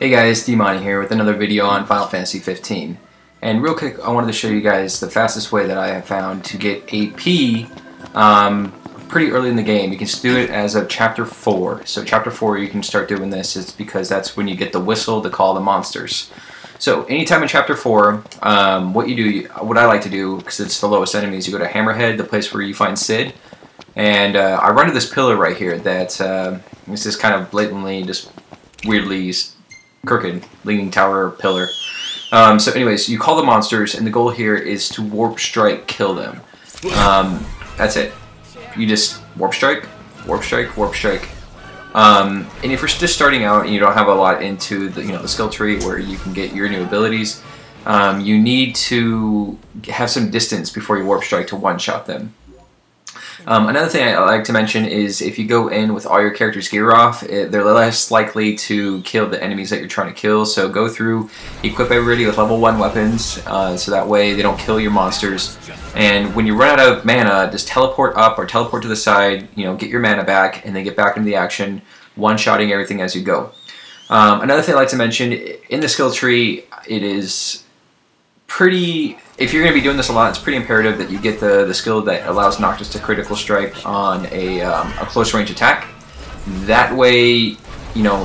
Hey guys, Dmonty here with another video on Final Fantasy 15. And real quick, I wanted to show you guys the fastest way that I have found to get AP um, pretty early in the game. You can do it as of Chapter 4. So Chapter 4 you can start doing this It's because that's when you get the whistle to call the monsters. So anytime in Chapter 4, um, what you do, what I like to do, because it's the lowest enemies, you go to Hammerhead, the place where you find Cid, and uh, I run to this pillar right here that uh, is just kind of blatantly, just weirdly crooked leaning tower pillar. Um, so anyways, you call the monsters, and the goal here is to warp strike kill them. Um, that's it. You just warp strike, warp strike, warp strike. Um, and if you're just starting out and you don't have a lot into the you know the skill tree where you can get your new abilities, um, you need to have some distance before you warp strike to one shot them. Um, another thing I like to mention is if you go in with all your characters' gear off, it, they're less likely to kill the enemies that you're trying to kill. So go through, equip everybody with level 1 weapons, uh, so that way they don't kill your monsters. And when you run out of mana, just teleport up or teleport to the side, you know, get your mana back, and then get back into the action, one-shotting everything as you go. Um, another thing I like to mention, in the skill tree, it is pretty if you're going to be doing this a lot, it's pretty imperative that you get the, the skill that allows Noctis to critical strike on a, um, a close range attack. That way, you know,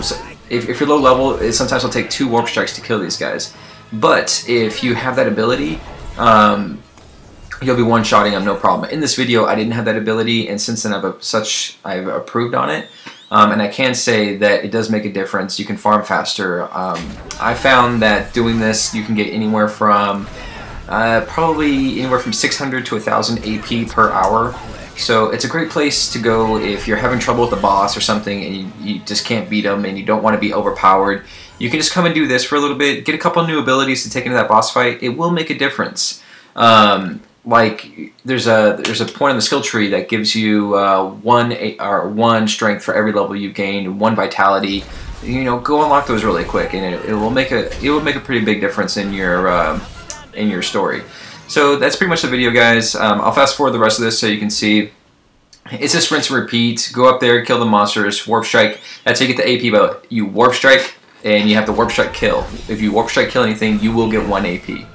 if, if you're low level, it sometimes will take two warp strikes to kill these guys. But if you have that ability, um, you'll be one-shotting them no problem. In this video, I didn't have that ability, and since then I've such I've approved on it. Um, and I can say that it does make a difference. You can farm faster. Um, I found that doing this, you can get anywhere from uh, probably anywhere from 600 to 1000 AP per hour. So it's a great place to go if you're having trouble with the boss or something and you, you just can't beat them and you don't want to be overpowered. You can just come and do this for a little bit, get a couple new abilities to take into that boss fight. It will make a difference. Um, like there's a there's a point in the skill tree that gives you uh, one or one strength for every level you've gained, one vitality. You know, go unlock those really quick, and it, it will make a it will make a pretty big difference in your uh, in your story. So that's pretty much the video, guys. Um, I'll fast forward the rest of this so you can see. It's just rinse and repeat. Go up there, kill the monsters, warp strike. That's how you get the AP, but you warp strike and you have to warp strike kill. If you warp strike kill anything, you will get one AP.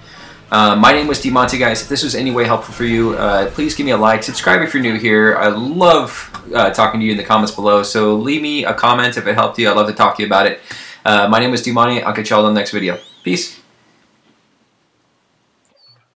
Uh, my name was Dmonty, guys. If this was any way helpful for you, uh, please give me a like. Subscribe if you're new here. I love uh, talking to you in the comments below, so leave me a comment if it helped you. I'd love to talk to you about it. Uh, my name is Dmonty. I'll catch y'all in the next video. Peace.